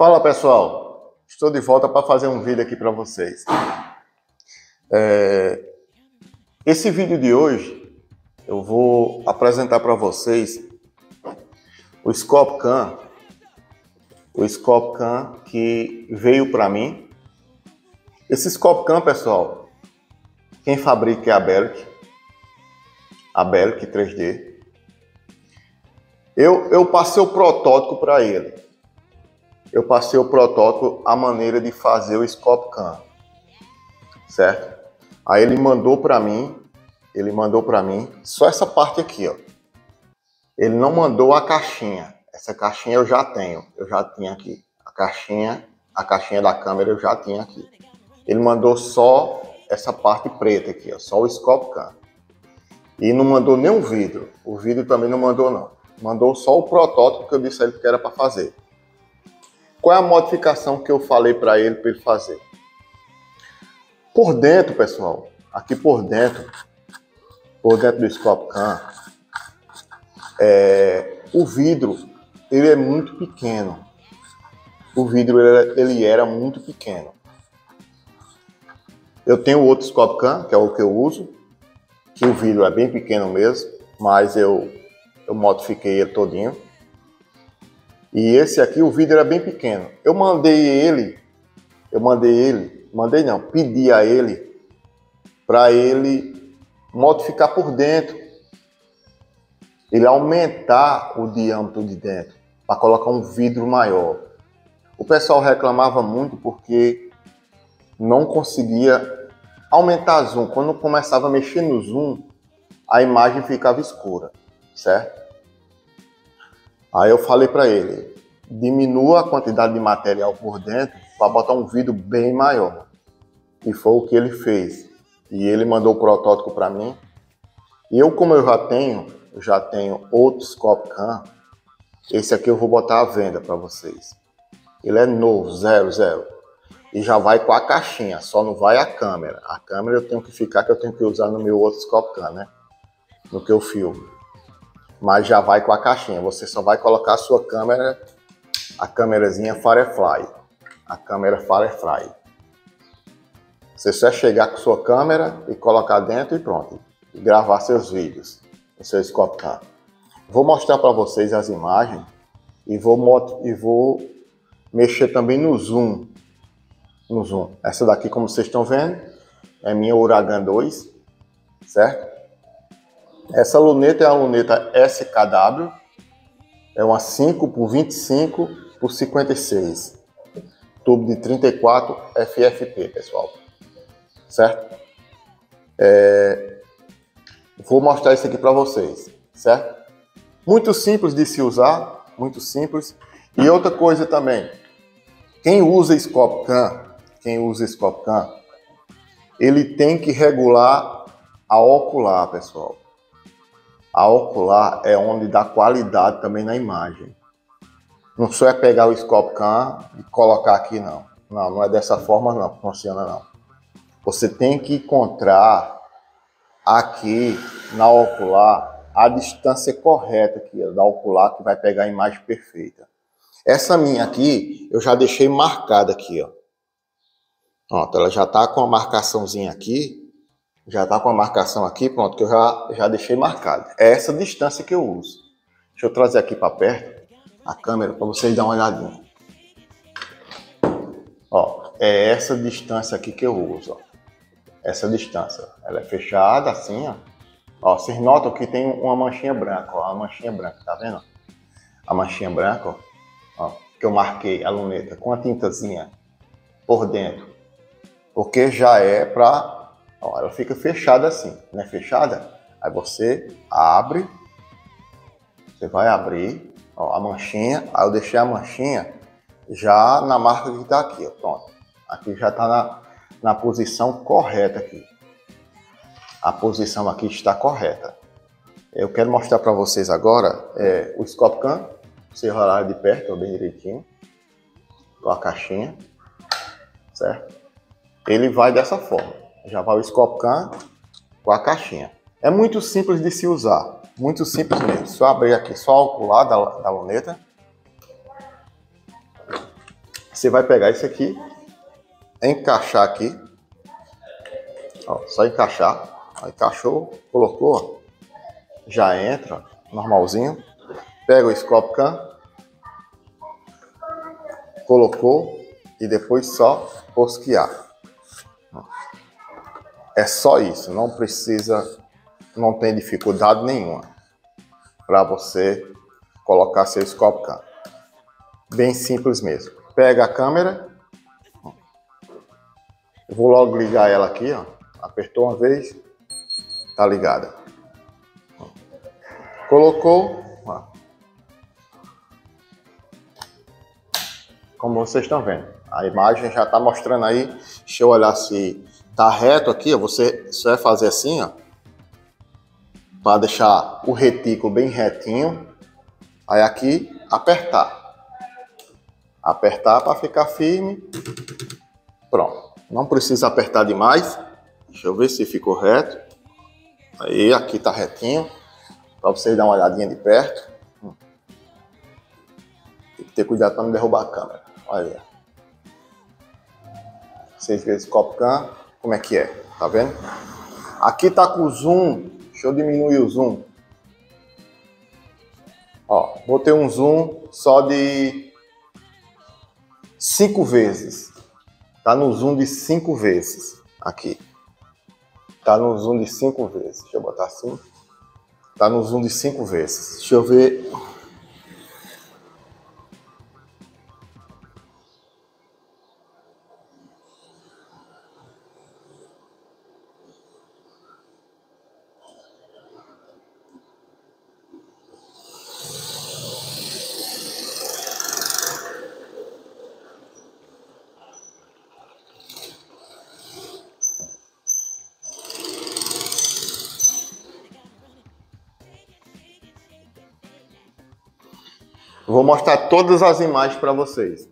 Fala pessoal, estou de volta para fazer um vídeo aqui para vocês. É... Esse vídeo de hoje eu vou apresentar para vocês o Scopcam, o Scopcam que veio para mim. Esse Scopcam, pessoal, quem fabrica é a Belk, a Belk 3D. Eu, eu passei o protótipo para ele. Eu passei o protótipo, a maneira de fazer o Scopcam, certo? Aí ele mandou para mim, ele mandou para mim só essa parte aqui, ó. Ele não mandou a caixinha. Essa caixinha eu já tenho, eu já tinha aqui. A caixinha, a caixinha da câmera eu já tinha aqui. Ele mandou só essa parte preta aqui, ó, só o Scopcam. E não mandou nenhum vidro. O vidro também não mandou não. Mandou só o protótipo que eu disse a ele que era para fazer. Qual é a modificação que eu falei para ele para ele fazer? Por dentro, pessoal, aqui por dentro, por dentro do Scopcam, é, o vidro ele é muito pequeno. O vidro ele, ele era muito pequeno. Eu tenho outro Scopcam, que é o que eu uso, que o vidro é bem pequeno mesmo, mas eu, eu modifiquei ele todinho. E esse aqui, o vidro era bem pequeno. Eu mandei ele, eu mandei ele, mandei não, pedi a ele para ele modificar por dentro. Ele aumentar o diâmetro de dentro, para colocar um vidro maior. O pessoal reclamava muito porque não conseguia aumentar zoom. Quando começava a mexer no zoom, a imagem ficava escura, certo? Aí eu falei para ele, diminua a quantidade de material por dentro para botar um vidro bem maior. E foi o que ele fez. E ele mandou o protótipo para mim. E eu, como eu já tenho, já tenho outro Scopcam, esse aqui eu vou botar à venda para vocês. Ele é novo, zero, zero. E já vai com a caixinha, só não vai a câmera. A câmera eu tenho que ficar, que eu tenho que usar no meu outro Scopcam, né? No que eu filmo mas já vai com a caixinha. Você só vai colocar a sua câmera, a câmerazinha Firefly, a câmera Firefly. Você só chegar com sua câmera e colocar dentro e pronto, e gravar seus vídeos no seu Scopcam. Vou mostrar para vocês as imagens e vou, e vou mexer também no zoom. No zoom. Essa daqui, como vocês estão vendo, é minha Uragan 2, certo? Essa luneta é a luneta SKW, é uma 5 por 25 por 56, tubo de 34 FFP, pessoal, certo? É... Vou mostrar isso aqui para vocês, certo? Muito simples de se usar, muito simples. E outra coisa também, quem usa Scopcam, quem usa Scopcam, ele tem que regular a ocular, pessoal. A ocular é onde dá qualidade também na imagem. Não só é pegar o Scopcam e colocar aqui, não. Não, não é dessa forma não, funciona não. Você tem que encontrar aqui na ocular a distância correta aqui, da ocular que vai pegar a imagem perfeita. Essa minha aqui, eu já deixei marcada aqui, ó. Pronto, ela já tá com a marcaçãozinha aqui, já está com a marcação aqui, pronto, que eu já, já deixei marcado. É essa distância que eu uso. Deixa eu trazer aqui para perto a câmera para vocês darem uma olhadinha. Ó, é essa distância aqui que eu uso, ó. Essa distância. Ela é fechada assim, ó. Ó, vocês notam que tem uma manchinha branca, ó, a manchinha branca, tá vendo? A manchinha branca, ó, ó que eu marquei a luneta com a tintazinha por dentro. Porque já é para Ó, ela fica fechada assim, né? Fechada. Aí você abre, você vai abrir, ó, a manchinha. Aí eu deixei a manchinha já na marca que está aqui, ó, pronto. Aqui já está na, na posição correta aqui. A posição aqui está correta. Eu quero mostrar para vocês agora é, o Scopcam. Você rolar de perto, ó, bem direitinho. Com a caixinha, certo? Ele vai dessa forma já vai o Scopcam com a caixinha. É muito simples de se usar, muito simples mesmo. Só abrir aqui só o lado da, da luneta. Você vai pegar esse aqui, encaixar aqui. Ó, só encaixar. Aí encaixou, colocou, já entra, normalzinho. Pega o Scope Can, colocou e depois só posquear. É só isso, não precisa, não tem dificuldade nenhuma para você colocar seu Scope Can. Bem simples mesmo. Pega a câmera, vou logo ligar ela aqui, ó. Apertou uma vez, tá ligada. Colocou, ó. Como vocês estão vendo, a imagem já está mostrando aí. Deixa eu olhar se tá reto aqui, ó. Você só vai fazer assim, ó, para deixar o retículo bem retinho. Aí aqui apertar, apertar para ficar firme. Pronto. Não precisa apertar demais. Deixa eu ver se ficou reto. Aí, aqui tá retinho. Para vocês dar uma olhadinha de perto. Tem que ter cuidado para não derrubar a câmera. Olha. Seis vezes copo can. Como é que é? Tá vendo? Aqui tá com o zoom. Deixa eu diminuir o zoom. Ó, botei um zoom só de cinco vezes. Tá no zoom de cinco vezes aqui. Tá no zoom de cinco vezes. Deixa eu botar assim. Tá no zoom de cinco vezes. Deixa eu ver. Eu vou mostrar todas as imagens para vocês.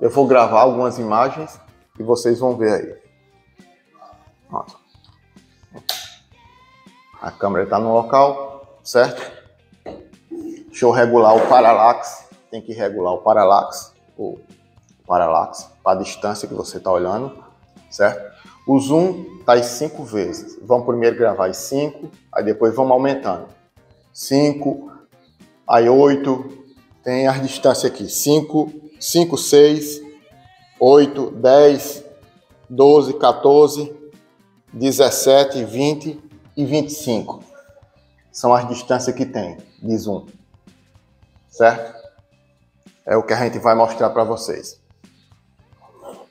Eu vou gravar algumas imagens e vocês vão ver aí. A câmera está no local, certo? Deixa eu regular o paralaxe. Tem que regular o paralaxe, o paralaxe para a distância que você está olhando, certo? O zoom está em cinco vezes. Vamos primeiro gravar em cinco, aí depois vamos aumentando. Cinco, aí oito, tem as distâncias aqui: 5, 5, 6, 8, 10, 12, 14, 17, 20 e 25. São as distâncias que tem de zoom. Certo? É o que a gente vai mostrar para vocês.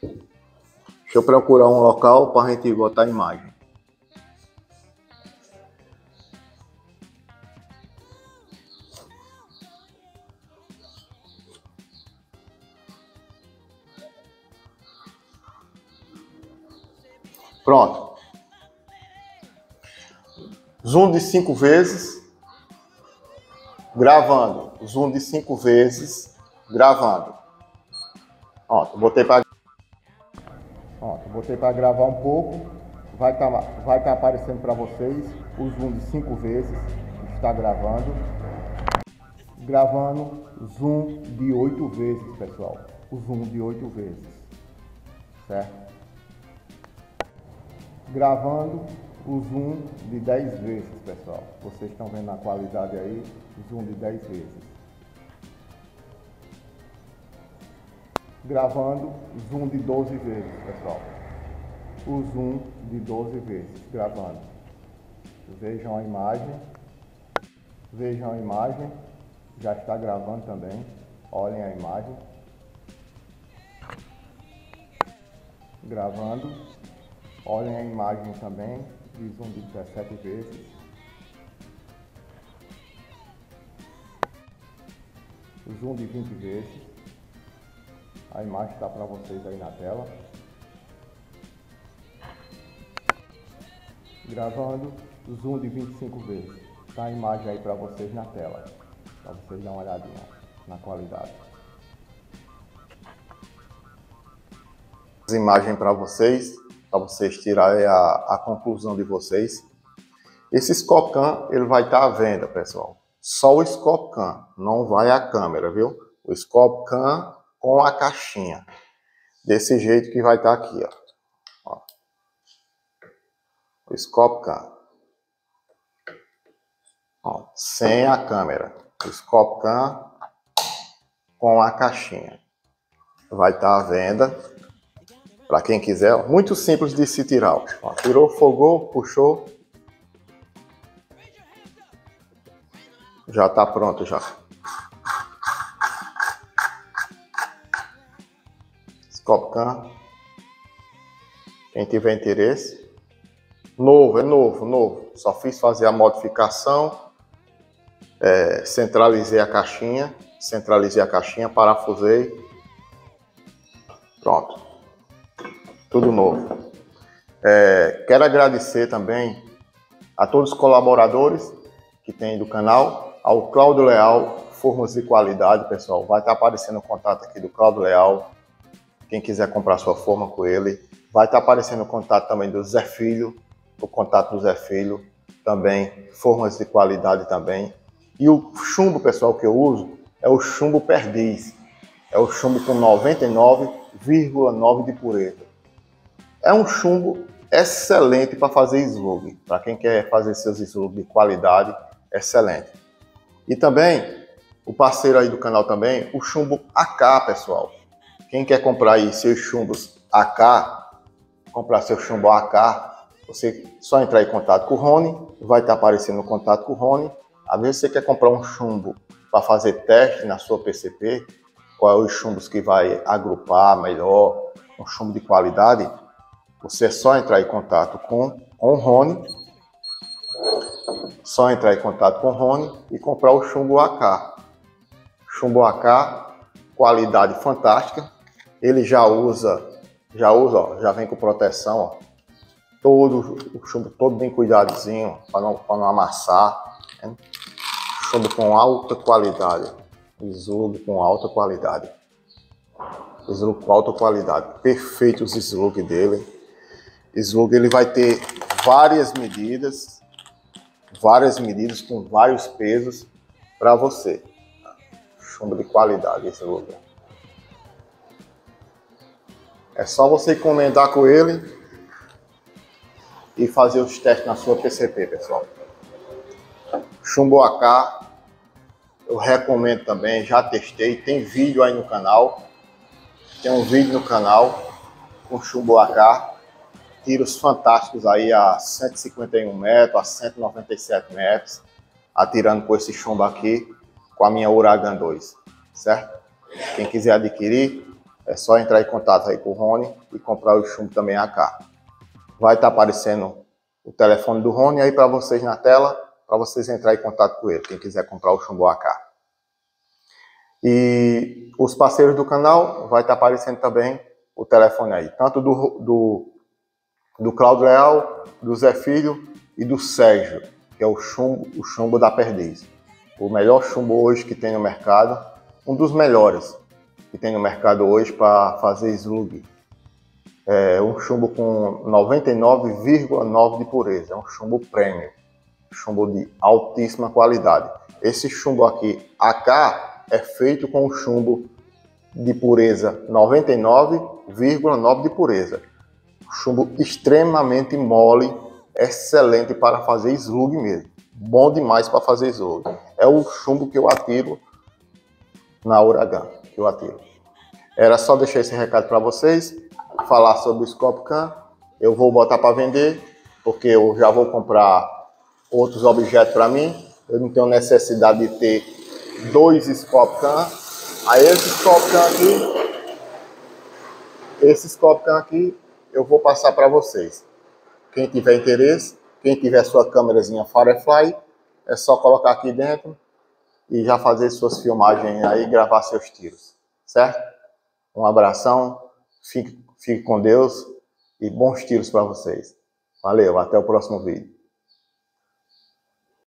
Deixa eu procurar um local para a gente botar a imagem. Pronto. Zoom de cinco vezes. Gravando. Zoom de cinco vezes. Gravando. Pronto, botei para botei para gravar um pouco. Vai estar tá, vai tá aparecendo para vocês o zoom de cinco vezes. Está gravando. Gravando zoom de oito vezes, pessoal. O zoom de oito vezes. Certo? Gravando o zoom de 10 vezes, pessoal. Vocês estão vendo a qualidade aí, zoom de 10 vezes. Gravando zoom de 12 vezes, pessoal. O zoom de 12 vezes, gravando. Vejam a imagem. Vejam a imagem. Já está gravando também. Olhem a imagem. Gravando. Olhem a imagem também, zoom de 17 vezes. Zoom de 20 vezes. A imagem está para vocês aí na tela. Gravando, zoom de 25 vezes. Está a imagem aí para vocês na tela. Para vocês darem uma olhadinha na qualidade. Imagem para vocês para vocês tirarem a, a, conclusão de vocês. Esse Scopcam, ele vai estar tá à venda, pessoal. Só o Scopcam, não vai a câmera, viu? O Scopcam com a caixinha. Desse jeito que vai estar tá aqui, ó. ó. O Scope Cam. Ó, sem a câmera. O Scope Cam com a caixinha. Vai estar tá à venda. Para quem quiser, muito simples de se tirar. Ó, tirou, fogou, puxou. Já está pronto já. Scopcam. Quem tiver interesse. Novo, é novo, novo. Só fiz fazer a modificação. É, centralizei a caixinha. Centralizei a caixinha, parafusei. Pronto. Tudo novo. É, quero agradecer também a todos os colaboradores que tem do canal, ao Cláudio Leal, Formas de Qualidade, pessoal. Vai estar aparecendo o contato aqui do Cláudio Leal, quem quiser comprar sua forma com ele. Vai estar aparecendo o contato também do Zé Filho, o contato do Zé Filho, também, formas de qualidade também. E o chumbo, pessoal, que eu uso é o chumbo perdiz. É o chumbo com 99,9 de pureza. É um chumbo excelente para fazer slug. Para quem quer fazer seus slug de qualidade, excelente. E também, o parceiro aí do canal também, o chumbo AK, pessoal. Quem quer comprar aí seus chumbos AK, comprar seu chumbo AK, você só entrar em contato com o Rony, vai estar aparecendo o contato com o Rony. Às vezes você quer comprar um chumbo para fazer teste na sua PCP, qual é os chumbos que vai agrupar melhor, um chumbo de qualidade, você é só entrar em contato com, com o Rony, só entrar em contato com o Rony e comprar o chumbo AK. Chumbo AK, qualidade fantástica. Ele já usa, já usa, ó, já vem com proteção, ó. Todo o chumbo todo bem cuidadinho para não, não amassar. Né? Chumbo com alta qualidade. Slug com alta qualidade. Slug com alta qualidade. Perfeito os slug dele. Slug ele vai ter várias medidas, várias medidas com vários pesos para você. Chumbo de qualidade esse. É só você encomendar com ele e fazer os testes na sua PCP, pessoal. Chumbo AK, eu recomendo também, já testei, tem vídeo aí no canal. Tem um vídeo no canal com chumbo AK tiros fantásticos aí a 151 metros, a 197 metros, atirando com esse chumbo aqui, com a minha Uragan 2, certo? Quem quiser adquirir, é só entrar em contato aí com o Rony e comprar o chumbo também AK. Vai estar tá aparecendo o telefone do Rony aí para vocês na tela, para vocês entrar em contato com ele, quem quiser comprar o chumbo AK. E os parceiros do canal, vai estar tá aparecendo também o telefone aí, tanto do, do do Cláudio Leal, do Zé Filho e do Sérgio, que é o chumbo, o chumbo da perdiz. O melhor chumbo hoje que tem no mercado, um dos melhores que tem no mercado hoje para fazer slug. É um chumbo com 99,9 de pureza, é um chumbo premium, chumbo de altíssima qualidade. Esse chumbo aqui, AK, é feito com um chumbo de pureza 99,9 de pureza chumbo extremamente mole, excelente para fazer slug mesmo. Bom demais para fazer slug. É o chumbo que eu atiro na Uragan, que eu atiro. Era só deixar esse recado para vocês, falar sobre o Scopcan. Eu vou botar para vender, porque eu já vou comprar outros objetos para mim. Eu não tenho necessidade de ter dois Scopcan. Aí esse Scopcan aqui, esse Scopcan aqui eu vou passar para vocês. Quem tiver interesse, quem tiver sua câmerazinha Firefly, é só colocar aqui dentro e já fazer suas filmagens aí, gravar seus tiros, certo? Um abração, fique, fique com Deus e bons tiros para vocês. Valeu, até o próximo vídeo.